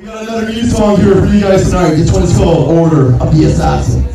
We got another new song here for you guys tonight. This one is called Order of the Assassin.